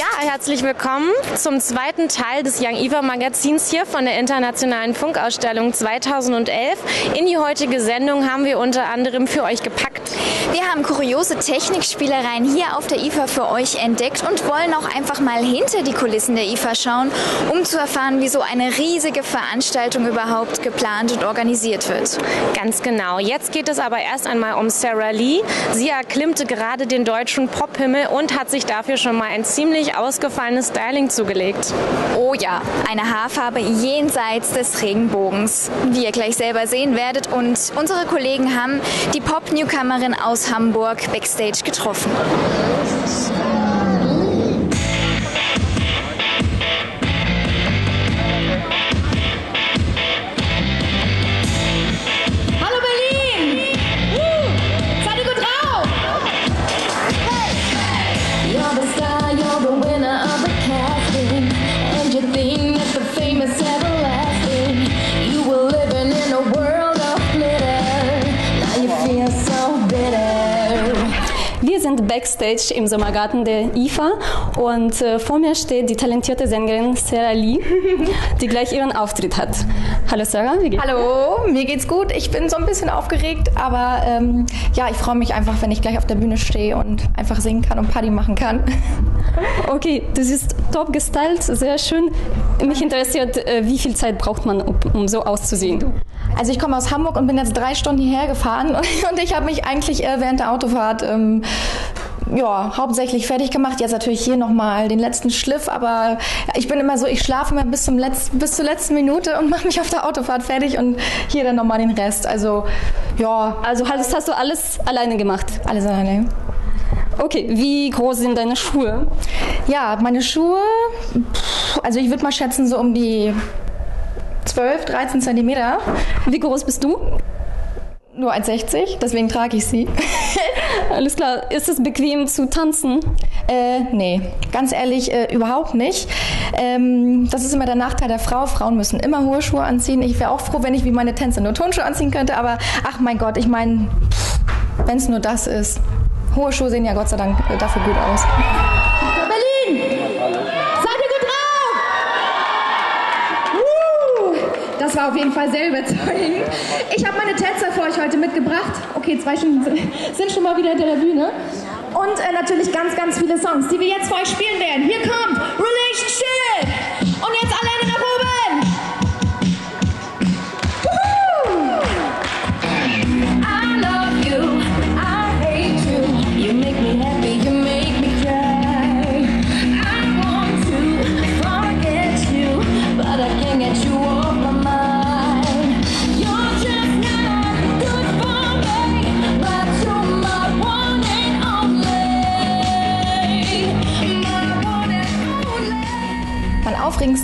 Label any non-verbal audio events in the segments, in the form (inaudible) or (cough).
Ja, herzlich willkommen zum zweiten Teil des Young Eva Magazins hier von der Internationalen Funkausstellung 2011. In die heutige Sendung haben wir unter anderem für euch gepackt. Wir haben kuriose Technikspielereien hier auf der IFA für euch entdeckt und wollen auch einfach mal hinter die Kulissen der IFA schauen, um zu erfahren, wie so eine riesige Veranstaltung überhaupt geplant und organisiert wird. Ganz genau. Jetzt geht es aber erst einmal um Sarah Lee. Sie erklimmte gerade den deutschen Pophimmel und hat sich dafür schon mal ein ziemlich ausgefallenes Styling zugelegt. Oh ja, eine Haarfarbe jenseits des Regenbogens, wie ihr gleich selber sehen werdet. Und unsere Kollegen haben die Pop-Newcomerin aus Hamburg backstage getroffen. Backstage im Sommergarten der IFA und äh, vor mir steht die talentierte Sängerin Sarah Lee, (laughs) die gleich ihren Auftritt hat. Hallo Sarah, wie geht's? Hallo, mir geht's gut. Ich bin so ein bisschen aufgeregt, aber ähm, ja, ich freue mich einfach, wenn ich gleich auf der Bühne stehe und einfach singen kann und Party machen kann. (laughs) Okay, du siehst top gestylt, sehr schön. Mich interessiert, äh, wie viel Zeit braucht man, um, um so auszusehen? Also ich komme aus Hamburg und bin jetzt drei Stunden hierher gefahren (laughs) und ich habe mich eigentlich äh, während der Autofahrt ähm, ja, hauptsächlich fertig gemacht. Jetzt natürlich hier nochmal den letzten Schliff, aber ich bin immer so, ich schlafe immer bis, zum Letz-, bis zur letzten Minute und (laughs) mache mich auf der Autofahrt fertig und hier dann nochmal den Rest. Also ja, Also hast, hast du alles alleine gemacht? alles alleine. Okay, wie groß sind deine Schuhe? Ja, meine Schuhe, also ich würde mal schätzen so um die 12, 13 Zentimeter. Wie groß bist du? Nur 1,60, deswegen trage ich sie. (laughs) Alles klar, ist es bequem zu tanzen? äh, nee, ganz ehrlich, äh, überhaupt nicht. Ähm, das ist immer der Nachteil der Frau. Frauen müssen immer hohe Schuhe anziehen. Ich wäre auch froh, wenn ich wie meine Tänzer nur Turnschuhe anziehen könnte, aber ach mein Gott, ich meine, wenn es nur das ist. Hohe Schuhe sehen ja Gott sei Dank äh, dafür gut aus. Berlin! Seid ihr gut drauf? Uh, das war auf jeden Fall sehr überzeugend. Ich habe meine Tänzer für euch heute mitgebracht. Okay, zwei Stunden sind schon mal wieder hinter der Bühne. Und äh, natürlich ganz, ganz viele Songs, die wir jetzt für euch spielen werden. Hier kommt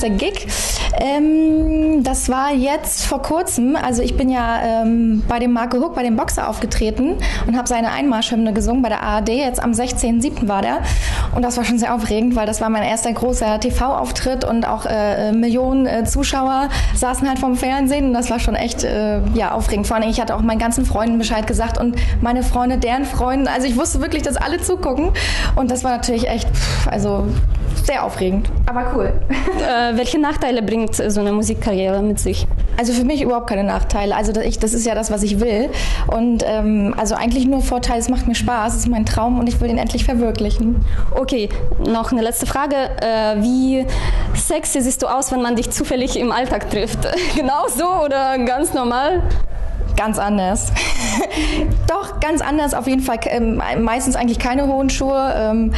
Aufregendster Gig, ähm, das war jetzt vor kurzem. Also ich bin ja ähm, bei dem Marco Hook, bei dem Boxer aufgetreten und habe seine Einmarschhymne gesungen bei der ARD. Jetzt am 16.07. war der. Und das war schon sehr aufregend, weil das war mein erster großer TV-Auftritt und auch äh, Millionen äh, Zuschauer saßen halt vom Fernsehen und das war schon echt äh, ja, aufregend. Vor allem, ich hatte auch meinen ganzen Freunden Bescheid gesagt und meine Freunde, deren Freunde. Also ich wusste wirklich, dass alle zugucken und das war natürlich echt, pff, also sehr aufregend, aber cool. (laughs) Äh, welche Nachteile bringt so eine Musikkarriere mit sich? Also für mich überhaupt keine Nachteile. Also das, ich, das ist ja das, was ich will. Und ähm, also eigentlich nur Vorteile. Es macht mir Spaß. Es ist mein Traum und ich will ihn endlich verwirklichen. Okay, noch eine letzte Frage. Äh, wie sexy siehst du aus, wenn man dich zufällig im Alltag trifft? (laughs) Genau so oder ganz normal? Ganz anders. (laughs) Doch, ganz anders auf jeden Fall. Ähm, meistens eigentlich keine hohen Schuhe. Ähm,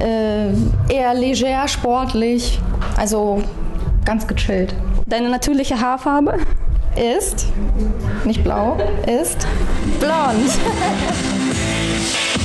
äh, eher leger, sportlich. Also ganz gechillt. Deine natürliche Haarfarbe? Ist, nicht blau, ist blond. (laughs)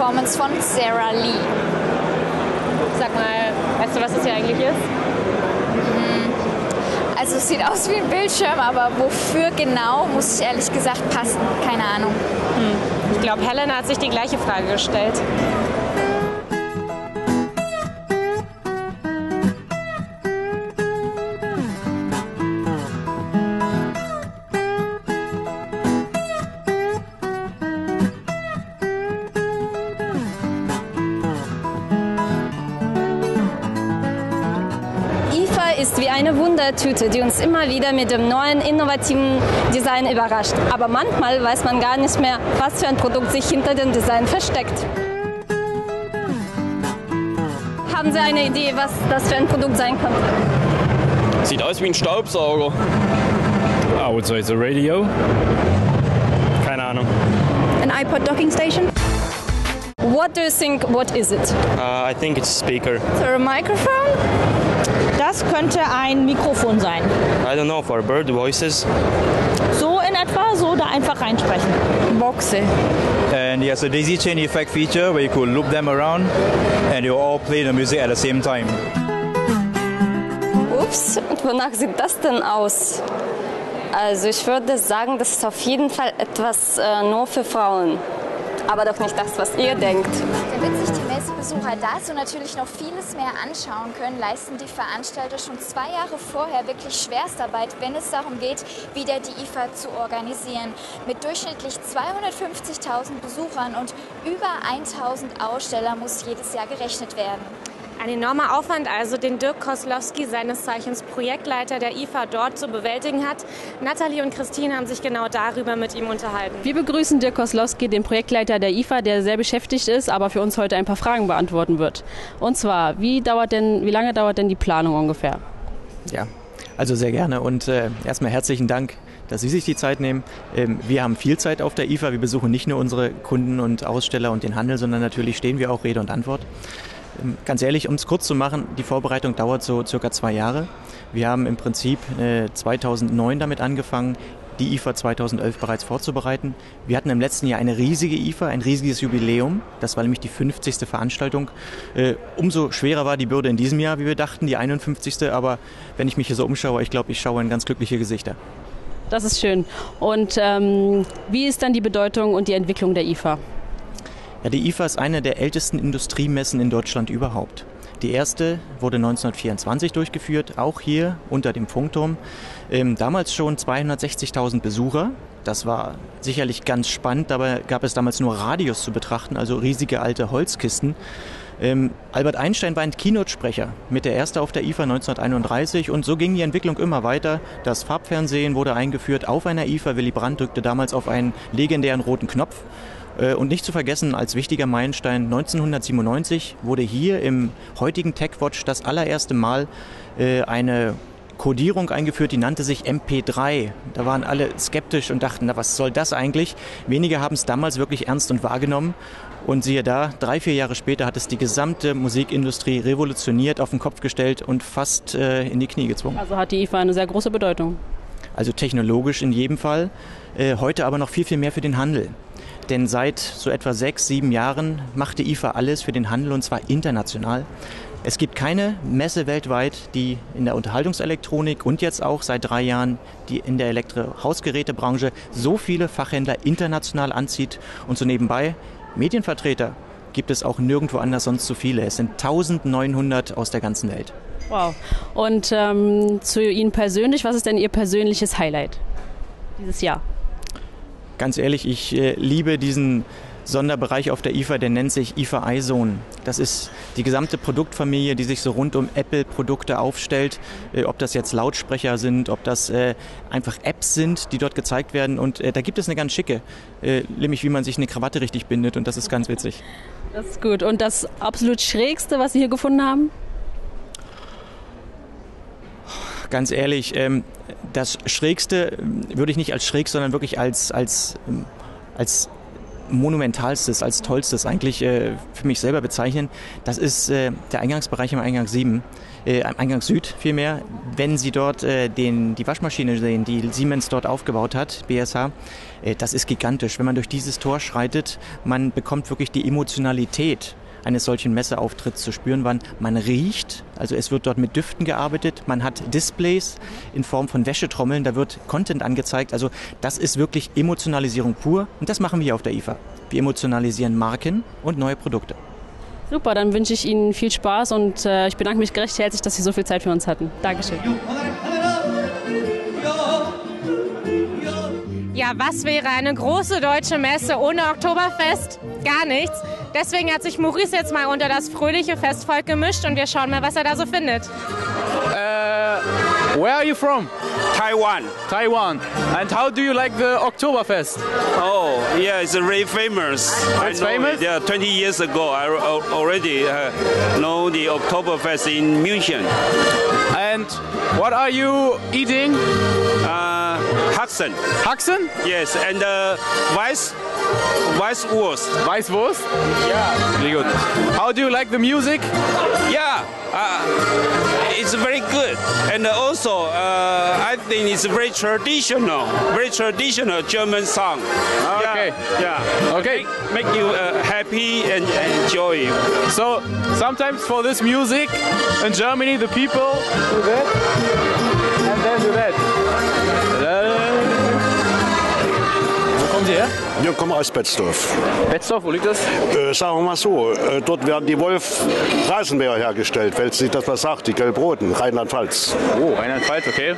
Performance von Sarah Lee. Sag mal, weißt du, was das hier eigentlich ist? Also es sieht aus wie ein Bildschirm, aber wofür genau, muss ich ehrlich gesagt passen. Keine Ahnung. Ich glaube, Helena hat sich die gleiche Frage gestellt. Eine Wundertüte, die uns immer wieder mit dem neuen, innovativen Design überrascht. Aber manchmal weiß man gar nicht mehr, was für ein Produkt sich hinter dem Design versteckt. Haben Sie eine Idee, was das für ein Produkt sein könnte? Sieht aus wie ein Staubsauger. I would say it's a radio. Keine Ahnung. An iPod docking station? What do you think, what is it? Uh, I think it's a speaker. For a microphone? Das könnte ein Mikrofon sein. I don't know, for bird voices. So in etwa, so da einfach reinsprechen. Boxe. and has a daisy chain effect feature where you could loop them around and will all play the music at the same time. Ups, und wonach sieht das denn aus? Also ich würde sagen, das ist auf jeden Fall etwas äh, nur für Frauen. Aber doch nicht das, was ihr denkt. Die Messebesucher dazu natürlich noch vieles mehr anschauen können, leisten die Veranstalter schon zwei Jahre vorher wirklich Schwerstarbeit, wenn es darum geht, wieder die IFA zu organisieren. Mit durchschnittlich 250.000 Besuchern und über 1.000 Aussteller muss jedes Jahr gerechnet werden. Ein enormer Aufwand also, den Dirk Koslowski, seines Zeichens Projektleiter der IFA, dort zu bewältigen hat. Nathalie und Christine haben sich genau darüber mit ihm unterhalten. Wir begrüßen Dirk Koslowski, den Projektleiter der IFA, der sehr beschäftigt ist, aber für uns heute ein paar Fragen beantworten wird. Und zwar, wie, dauert denn, wie lange dauert denn die Planung ungefähr? Ja, also sehr gerne und äh, erstmal herzlichen Dank, dass Sie sich die Zeit nehmen. Ähm, wir haben viel Zeit auf der IFA. Wir besuchen nicht nur unsere Kunden und Aussteller und den Handel, sondern natürlich stehen wir auch Rede und Antwort. Ähm, ganz ehrlich, um es kurz zu machen, die Vorbereitung dauert so circa zwei Jahre. Wir haben im Prinzip äh, 2009 damit angefangen, die IFA 2011 bereits vorzubereiten. Wir hatten im letzten Jahr eine riesige IFA, ein riesiges Jubiläum. Das war nämlich die 50. Veranstaltung. Äh, umso schwerer war die Bürde in diesem Jahr, wie wir dachten, die 51. Aber wenn ich mich hier so umschaue, ich glaube, ich schaue in ganz glückliche Gesichter. Das ist schön. Und ähm, wie ist dann die Bedeutung und die Entwicklung der IFA? Ja, die IFA ist eine der ältesten Industriemessen in Deutschland überhaupt. Die erste wurde 1924 durchgeführt, auch hier unter dem Funkturm. Ähm, damals schon 260.000 Besucher. Das war sicherlich ganz spannend. Dabei gab es damals nur Radios zu betrachten, also riesige alte Holzkisten. Ähm, Albert Einstein war ein Keynote-Sprecher mit der erste auf der IFA 1931 und so ging die Entwicklung immer weiter. Das Farbfernsehen wurde eingeführt auf einer IFA. Willy Brandt drückte damals auf einen legendären roten Knopf. Äh, Und nicht zu vergessen, als wichtiger Meilenstein 1997 wurde hier im heutigen TechWatch das allererste Mal äh, eine Codierung eingeführt, die nannte sich MP3. Da waren alle skeptisch und dachten, na was soll das eigentlich? Wenige haben es damals wirklich ernst und wahrgenommen. Und siehe da, drei, vier Jahre später hat es die gesamte Musikindustrie revolutioniert, auf den Kopf gestellt und fast äh, in die Knie gezwungen. Also hat die IFA eine sehr große Bedeutung. Also technologisch in jedem Fall. Äh, heute aber noch viel, viel mehr für den Handel. Denn seit so etwa sechs, sieben Jahren macht die IFA alles für den Handel und zwar international. Es gibt keine Messe weltweit, die in der Unterhaltungselektronik und jetzt auch seit drei Jahren die in der Elektrohausgerätebranche so viele Fachhändler international anzieht und so nebenbei Medienvertreter gibt es auch nirgendwo anders sonst so viele. Es sind 1900 aus der ganzen Welt. Wow. Und ähm, zu Ihnen persönlich, was ist denn Ihr persönliches Highlight dieses Jahr? Ganz ehrlich, ich äh, liebe diesen Sonderbereich auf der IFA, der nennt sich IFA iZone. Das ist die gesamte Produktfamilie, die sich so rund um Apple-Produkte aufstellt. Äh, ob das jetzt Lautsprecher sind, ob das äh, einfach Apps sind, die dort gezeigt werden. Und äh, da gibt es eine ganz schicke, äh, nämlich wie man sich eine Krawatte richtig bindet. Und das ist ganz witzig. Das ist gut. Und das absolut Schrägste, was Sie hier gefunden haben? Ganz ehrlich, ähm, das Schrägste ähm, würde ich nicht als schräg, sondern wirklich als, als, ähm, als monumentalstes, als tollstes eigentlich äh, für mich selber bezeichnen. Das ist äh, der Eingangsbereich im Eingang 7, äh, am Eingang Süd vielmehr. Wenn Sie dort äh, den, die Waschmaschine sehen, die Siemens dort aufgebaut hat, BSH, äh, das ist gigantisch. Wenn man durch dieses Tor schreitet, man bekommt wirklich die Emotionalität eines solchen Messeauftritts zu spüren, wann man riecht. Also es wird dort mit Düften gearbeitet, man hat Displays in Form von Wäschetrommeln, da wird Content angezeigt. Also das ist wirklich Emotionalisierung pur und das machen wir hier auf der IFA. Wir emotionalisieren Marken und neue Produkte. Super, dann wünsche ich Ihnen viel Spaß und äh, ich bedanke mich recht herzlich, dass Sie so viel Zeit für uns hatten. Dankeschön. Ja, was wäre eine große deutsche Messe ohne Oktoberfest? Gar nichts. Deswegen hat sich Maurice jetzt mal unter das fröhliche Festvolk gemischt und wir schauen mal, was er da so findet. Uh, where are you from? Taiwan. Taiwan. And how do you like the Oktoberfest? Oh, yeah, it's very famous. It's famous? it. Yeah, 20 years ago, I al- already uh, know the Oktoberfest in München. And what are you eating? Uh, Haxen. Haxen? Yes, and uh, Weiss, Weißwurst. Weißwurst? Yeah. Very good. How do you like the music? Yeah, uh, it's very good. And also, uh, I think it's very traditional, very traditional German song. Okay. Yeah. yeah. Okay. Make, make you uh, happy and enjoy. So, sometimes for this music in Germany, the people do that and then do that. Wo kommen Sie her? Wir kommen aus Betzdorf. Betzdorf, wo liegt das? Äh, sagen wir mal so, äh, dort werden die Wolf-Rasenmäher hergestellt, wenn sich das was sagt, die Gelb-Roten, Rheinland-Pfalz. Oh, Rheinland-Pfalz, okay.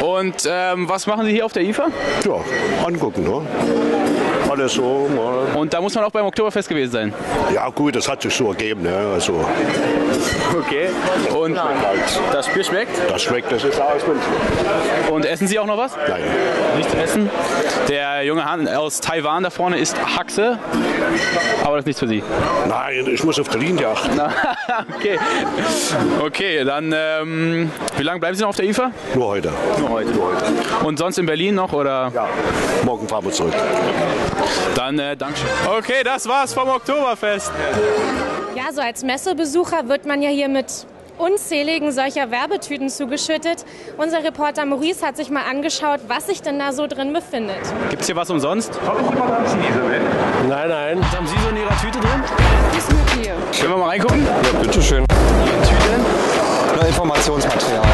Und ähm, was machen Sie hier auf der IFA? Ja, angucken, ne? Alles so mal. Und da muss man auch beim Oktoberfest gewesen sein. Ja gut, das hat sich so ergeben, ne? Also, Okay. Und das Bier schmeckt? das schmeckt, das ist aus München. Und essen Sie auch noch was? Nein. Nichts essen. Der junge Mann aus Taiwan da vorne isst Haxe, aber das ist nichts für Sie. Nein, ich muss auf die Linie achten. (laughs) okay. Okay, dann ähm, wie lange bleiben Sie noch auf der IFA? Nur heute. Nur heute. Und sonst in Berlin noch oder? Ja. Morgen fahren wir zurück. Dann äh, Dankeschön. Okay, das war's vom Oktoberfest. Ja, so als Messebesucher wird man ja hier mit unzähligen solcher Werbetüten zugeschüttet. Unser Reporter Maurice hat sich mal angeschaut, was sich denn da so drin befindet. Gibt's hier was umsonst? Nein, nein. Was haben Sie so in Ihrer Tüte drin? Ist mit dir. Können wir mal reingucken? Ja, bitteschön. Na, Informationsmaterial.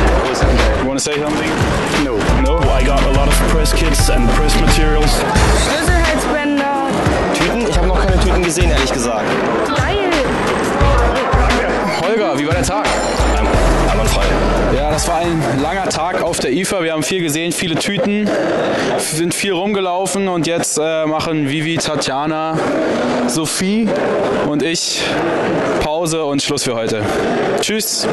You wanna say something? No. No? I got a lot of press kits and press materials. Tüten gesehen, ehrlich gesagt. Geil. Holger, wie war der Tag? Einwandfrei. Ja, das war ein langer Tag auf der IFA. Wir haben viel gesehen, viele Tüten, sind viel rumgelaufen und jetzt äh, machen Vivi, Tatjana, Sophie und ich Pause und Schluss für heute. Tschüss.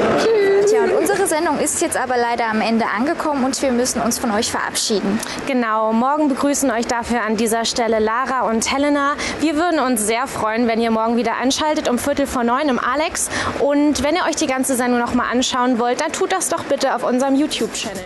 Tja, und unsere Sendung ist jetzt aber leider am Ende angekommen und wir müssen uns von euch verabschieden. Genau, morgen begrüßen euch dafür an dieser Stelle Lara und Helena. Wir würden uns sehr freuen, wenn ihr morgen wieder einschaltet um Viertel vor neun im Alex. Und wenn ihr euch die ganze Sendung noch mal anschauen wollt, dann tut das doch bitte auf unserem YouTube-Channel.